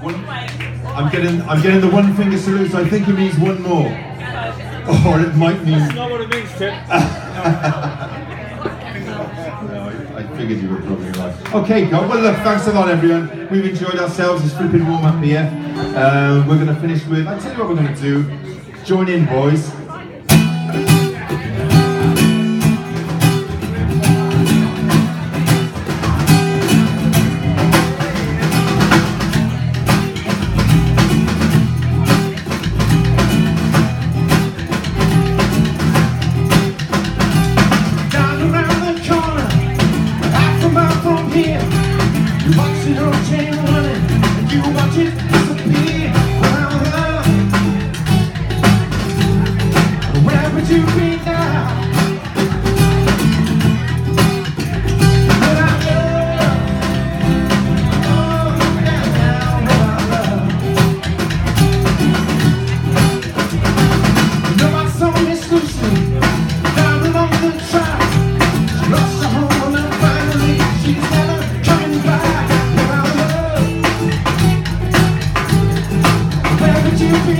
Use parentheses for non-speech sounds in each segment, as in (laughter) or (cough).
One, I'm getting I'm getting the one finger salute, so I think it means one more. Or it might mean That's not what it means, Tim. (laughs) No, I, I figured you were probably right. Okay, God. Well, look, thanks a lot, everyone. We've enjoyed ourselves. It's flipping warm up here. Um, we're going to finish with. I'll tell you what we're going to do. Join in, boys.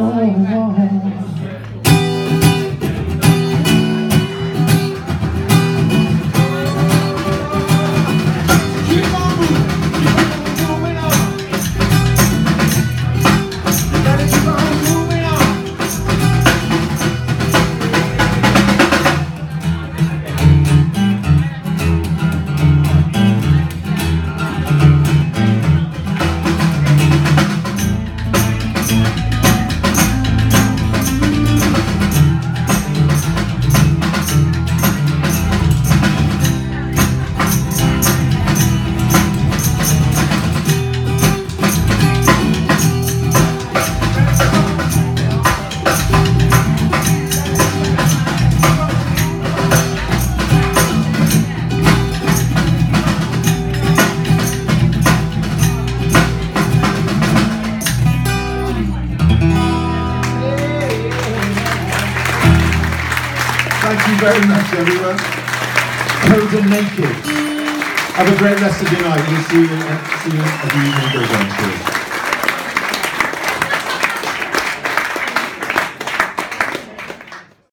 Oh. Keep Thank you very much, everyone. Coda Naked. Have a great rest of your night. We'll see you, uh, see you as the evening goes.